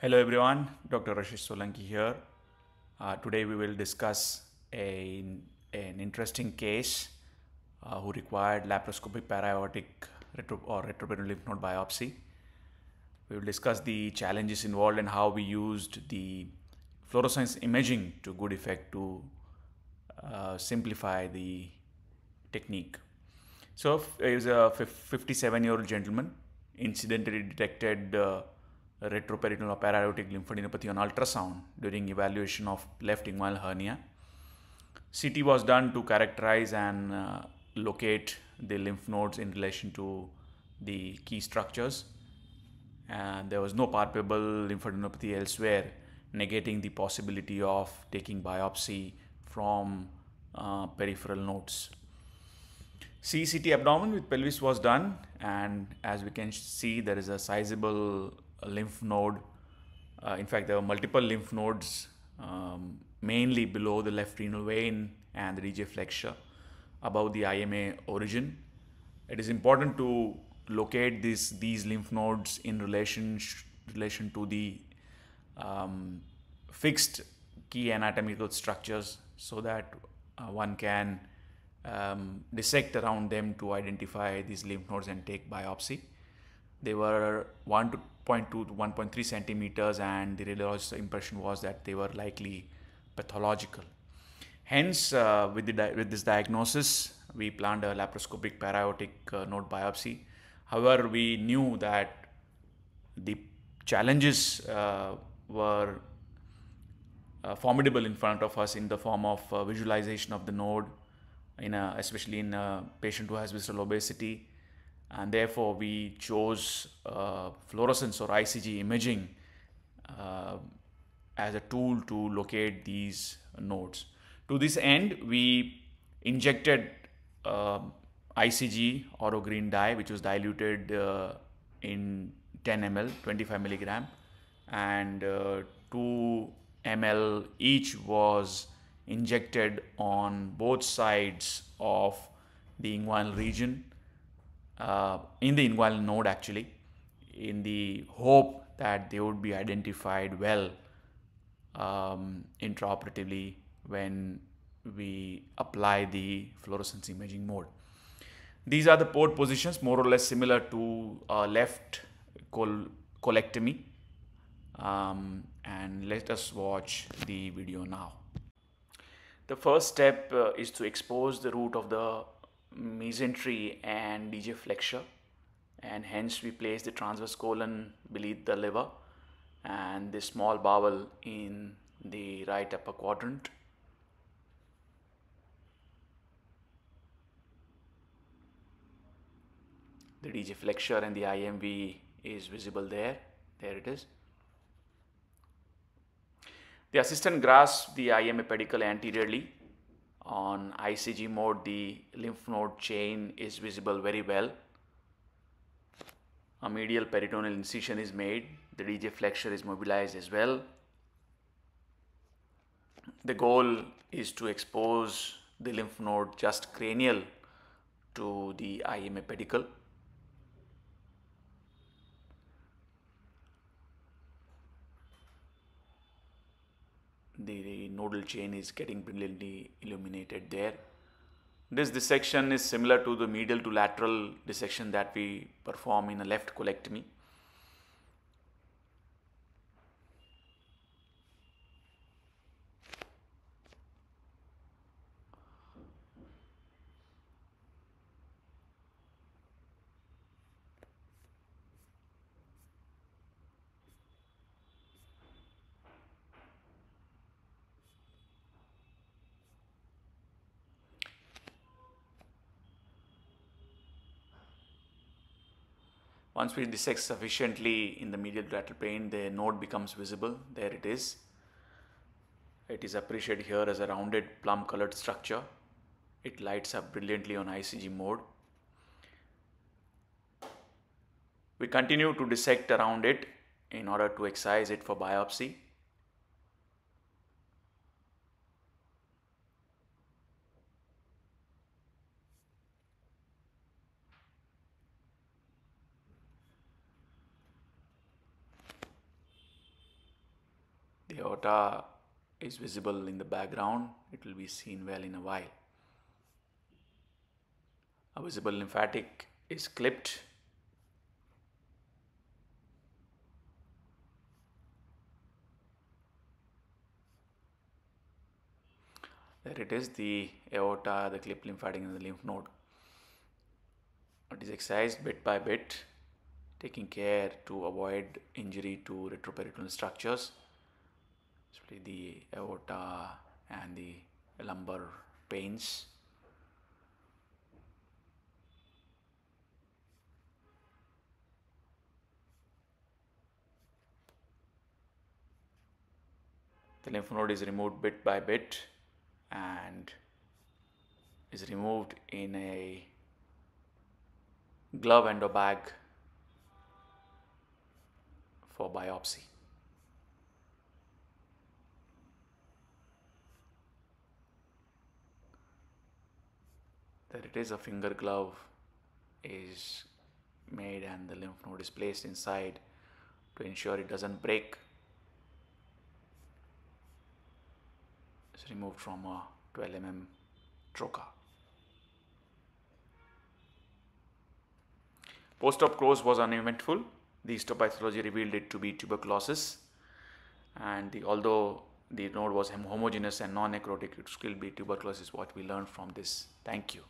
Hello everyone, Dr. Rashesh Solanki here. Uh, today we will discuss a, an interesting case uh, who required laparoscopic para-aortic retro, or retroperitoneal lymph node biopsy. We will discuss the challenges involved and how we used the fluorescence imaging to good effect to uh, simplify the technique. So he was a 57 year old gentleman, incidentally detected uh, retroperitoneal or para-aortic lymphadenopathy on ultrasound during evaluation of left inguinal hernia. CT was done to characterize and uh, locate the lymph nodes in relation to the key structures. And there was no palpable lymphadenopathy elsewhere, negating the possibility of taking biopsy from uh, peripheral nodes. CCT abdomen with pelvis was done, and as we can see, there is a sizable lymph node. Uh, in fact, there were multiple lymph nodes, um, mainly below the left renal vein and the DJ flexure, above the IMA origin. It is important to locate these these lymph nodes in relation relation to the um, fixed key anatomical structures, so that uh, one can um, dissect around them to identify these lymph nodes and take biopsy. They were 1 to 1.3 centimeters, and the radiologist's impression was that they were likely pathological. Hence, uh, with, the with this diagnosis, we planned a laparoscopic para-aortic uh, node biopsy. However, we knew that the challenges uh, were uh, formidable in front of us in the form of uh, visualization of the node, in a, especially in a patient who has visceral obesity, and therefore we chose uh, fluorescence or ICG imaging uh, as a tool to locate these nodes. To this end, we injected uh, ICG oro green dye, which was diluted uh, in 10 ml, 25 milligram, and uh, 2 ml each was injected on both sides of the inguinal region uh, in the inguinal node actually in the hope that they would be identified well um, intraoperatively when we apply the fluorescence imaging mode. These are the port positions more or less similar to uh, left col colectomy um, and let us watch the video now. The first step uh, is to expose the root of the mesentery and DJ flexure and hence we place the transverse colon beneath the liver and the small bowel in the right upper quadrant. The DJ flexure and the IMV is visible there. There it is. The assistant grasps the IMA pedicle anteriorly. On ICG mode, the lymph node chain is visible very well. A medial peritoneal incision is made. The DJ flexure is mobilized as well. The goal is to expose the lymph node just cranial to the IMA pedicle. the nodal chain is getting brilliantly illuminated there. This dissection is similar to the medial to lateral dissection that we perform in a left colectomy. Once we dissect sufficiently in the medial lateral plane, the node becomes visible. There it is. It is appreciated here as a rounded plum colored structure. It lights up brilliantly on ICG mode. We continue to dissect around it in order to excise it for biopsy. Aorta is visible in the background, it will be seen well in a while. A visible lymphatic is clipped. There it is, the aorta, the clipped lymphatic and the lymph node. It is excised bit by bit, taking care to avoid injury to retroperitoneal structures especially the aorta and the lumbar veins. The lymph node is removed bit by bit and is removed in a glove endo bag for biopsy. It is a finger glove is made and the lymph node is placed inside to ensure it doesn't break. It's removed from a 12 mm trocar. Post-op course was uneventful. The histopathology revealed it to be tuberculosis and the, although the node was homogeneous and non-necrotic, it could still be tuberculosis what we learned from this. Thank you.